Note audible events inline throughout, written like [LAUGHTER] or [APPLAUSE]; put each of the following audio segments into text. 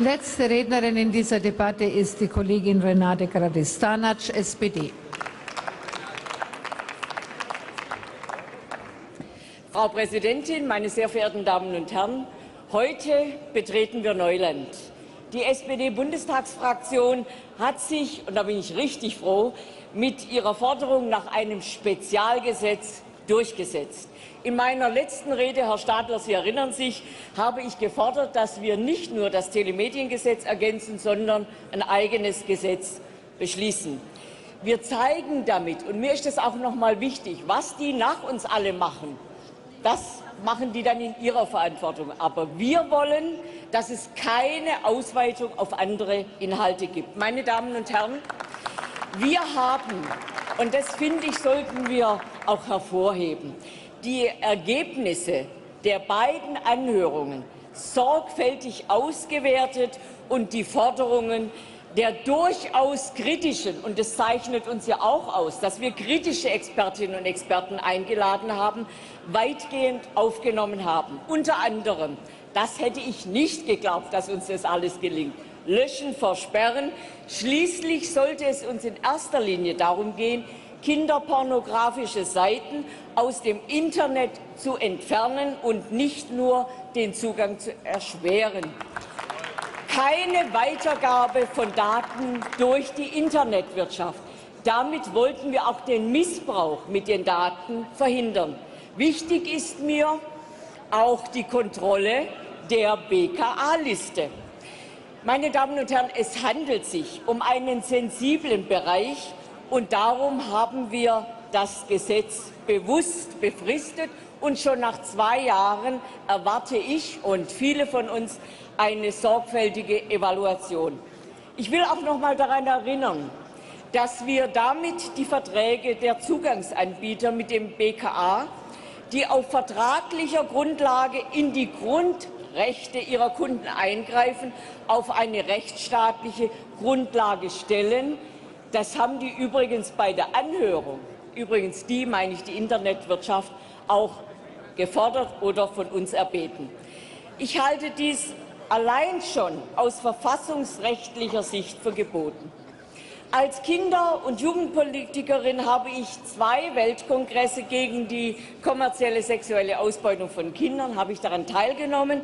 Letzte Rednerin in dieser Debatte ist die Kollegin Renate Gradistanac, SPD. Frau Präsidentin, meine sehr verehrten Damen und Herren! Heute betreten wir Neuland. Die SPD-Bundestagsfraktion hat sich, und da bin ich richtig froh, mit ihrer Forderung nach einem Spezialgesetz durchgesetzt. In meiner letzten Rede, Herr Stadler, Sie erinnern sich, habe ich gefordert, dass wir nicht nur das Telemediengesetz ergänzen, sondern ein eigenes Gesetz beschließen. Wir zeigen damit, und mir ist es auch noch mal wichtig, was die nach uns alle machen, das machen die dann in ihrer Verantwortung. Aber wir wollen, dass es keine Ausweitung auf andere Inhalte gibt. Meine Damen und Herren, wir haben, und das finde ich, sollten wir auch hervorheben, die Ergebnisse der beiden Anhörungen sorgfältig ausgewertet und die Forderungen der durchaus kritischen, und das zeichnet uns ja auch aus, dass wir kritische Expertinnen und Experten eingeladen haben, weitgehend aufgenommen haben. Unter anderem, das hätte ich nicht geglaubt, dass uns das alles gelingt, löschen, versperren. Schließlich sollte es uns in erster Linie darum gehen, kinderpornografische Seiten aus dem Internet zu entfernen und nicht nur den Zugang zu erschweren. Keine Weitergabe von Daten durch die Internetwirtschaft. Damit wollten wir auch den Missbrauch mit den Daten verhindern. Wichtig ist mir auch die Kontrolle der BKA-Liste. Meine Damen und Herren, es handelt sich um einen sensiblen Bereich, und darum haben wir das Gesetz bewusst befristet. Und schon nach zwei Jahren erwarte ich und viele von uns eine sorgfältige Evaluation. Ich will auch noch mal daran erinnern, dass wir damit die Verträge der Zugangsanbieter mit dem BKA, die auf vertraglicher Grundlage in die Grundrechte ihrer Kunden eingreifen, auf eine rechtsstaatliche Grundlage stellen, das haben die übrigens bei der Anhörung, übrigens die, meine ich, die Internetwirtschaft, auch gefordert oder von uns erbeten. Ich halte dies allein schon aus verfassungsrechtlicher Sicht für geboten. Als Kinder- und Jugendpolitikerin habe ich zwei Weltkongresse gegen die kommerzielle sexuelle Ausbeutung von Kindern habe ich daran teilgenommen.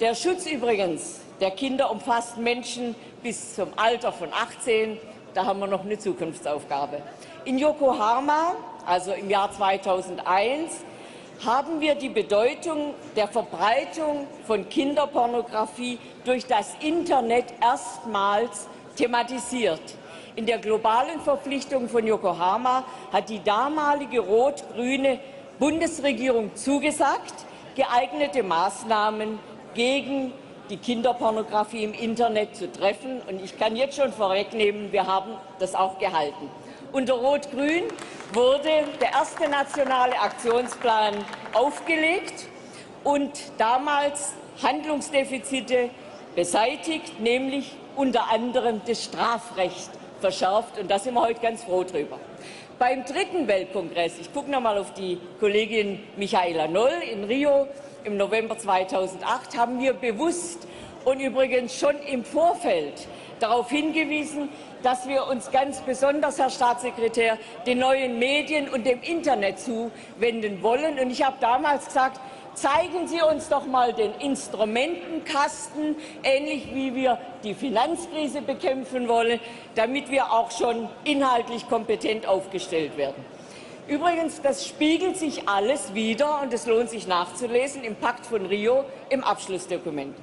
Der Schutz übrigens der Kinder umfasst Menschen bis zum Alter von 18 da haben wir noch eine Zukunftsaufgabe. In Yokohama, also im Jahr 2001, haben wir die Bedeutung der Verbreitung von Kinderpornografie durch das Internet erstmals thematisiert. In der globalen Verpflichtung von Yokohama hat die damalige rot-grüne Bundesregierung zugesagt, geeignete Maßnahmen gegen die Kinderpornografie im Internet zu treffen. Und ich kann jetzt schon vorwegnehmen, wir haben das auch gehalten. Unter Rot-Grün wurde der erste nationale Aktionsplan aufgelegt und damals Handlungsdefizite beseitigt, nämlich unter anderem das Strafrecht verschärft. Und da sind wir heute ganz froh drüber. Beim dritten Weltkongress, ich gucke noch mal auf die Kollegin Michaela Noll in Rio, im November 2008 haben wir bewusst und übrigens schon im Vorfeld darauf hingewiesen, dass wir uns ganz besonders, Herr Staatssekretär, den neuen Medien und dem Internet zuwenden wollen. Und ich habe damals gesagt, zeigen Sie uns doch mal den Instrumentenkasten, ähnlich wie wir die Finanzkrise bekämpfen wollen, damit wir auch schon inhaltlich kompetent aufgestellt werden. Übrigens, das spiegelt sich alles wieder, und es lohnt sich nachzulesen, im Pakt von Rio im Abschlussdokument.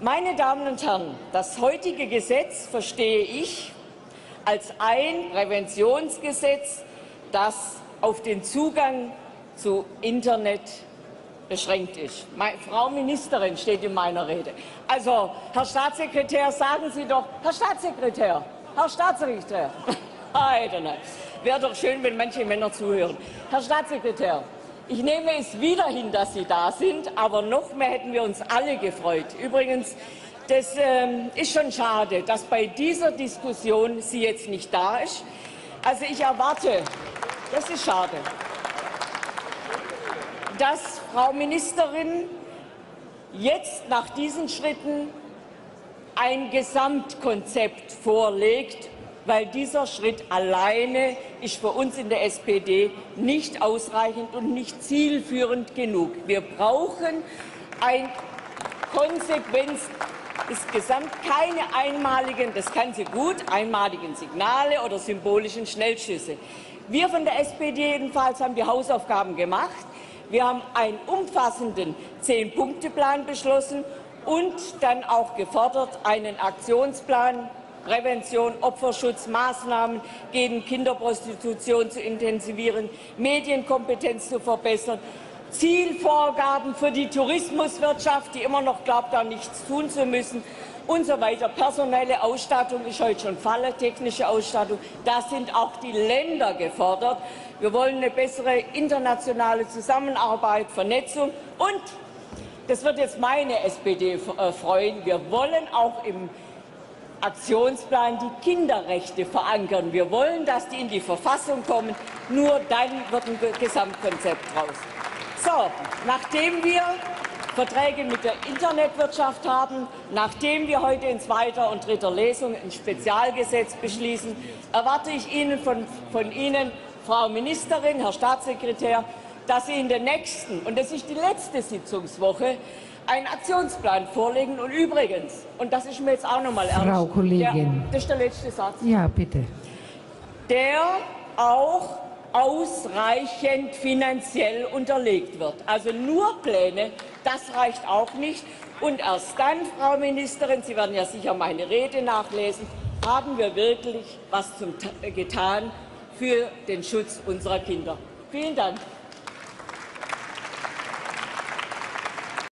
Meine Damen und Herren, das heutige Gesetz verstehe ich als ein Präventionsgesetz, das auf den Zugang zu Internet beschränkt ist. Meine, Frau Ministerin steht in meiner Rede. Also, Herr Staatssekretär, sagen Sie doch, Herr Staatssekretär, Herr Staatssekretär, [LAUGHS] Wäre doch schön, wenn manche Männer zuhören. Herr Staatssekretär, ich nehme es wieder hin, dass Sie da sind, aber noch mehr hätten wir uns alle gefreut. Übrigens, das ähm, ist schon schade, dass bei dieser Diskussion sie jetzt nicht da ist. Also ich erwarte, das ist schade, dass Frau Ministerin jetzt nach diesen Schritten ein Gesamtkonzept vorlegt, weil dieser Schritt alleine ist für uns in der SPD nicht ausreichend und nicht zielführend genug. Wir brauchen ein Konsequenz Gesamt, keine einmaligen, das kann sie gut, einmaligen Signale oder symbolischen Schnellschüsse. Wir von der SPD jedenfalls haben die Hausaufgaben gemacht. Wir haben einen umfassenden Zehn-Punkte-Plan beschlossen und dann auch gefordert, einen Aktionsplan Prävention, Opferschutz, Maßnahmen gegen Kinderprostitution zu intensivieren, Medienkompetenz zu verbessern, Zielvorgaben für die Tourismuswirtschaft, die immer noch glaubt, da nichts tun zu müssen und so weiter. Personelle Ausstattung ist heute schon Falle, technische Ausstattung. Da sind auch die Länder gefordert. Wir wollen eine bessere internationale Zusammenarbeit, Vernetzung und das wird jetzt meine SPD äh, freuen. Wir wollen auch im Aktionsplan die Kinderrechte verankern. Wir wollen, dass die in die Verfassung kommen. Nur dann wird ein Gesamtkonzept raus. So, nachdem wir Verträge mit der Internetwirtschaft haben, nachdem wir heute in zweiter und dritter Lesung ein Spezialgesetz beschließen, erwarte ich Ihnen von, von Ihnen, Frau Ministerin, Herr Staatssekretär, dass Sie in der nächsten, und das ist die letzte Sitzungswoche, einen Aktionsplan vorlegen. Und übrigens, und das ist mir jetzt auch noch mal ernst, Frau Kollegin. Der, das ist der letzte Satz. Ja, bitte. Der auch ausreichend finanziell unterlegt wird. Also nur Pläne, das reicht auch nicht. Und erst dann, Frau Ministerin, Sie werden ja sicher meine Rede nachlesen, haben wir wirklich was zum, getan für den Schutz unserer Kinder. Vielen Dank.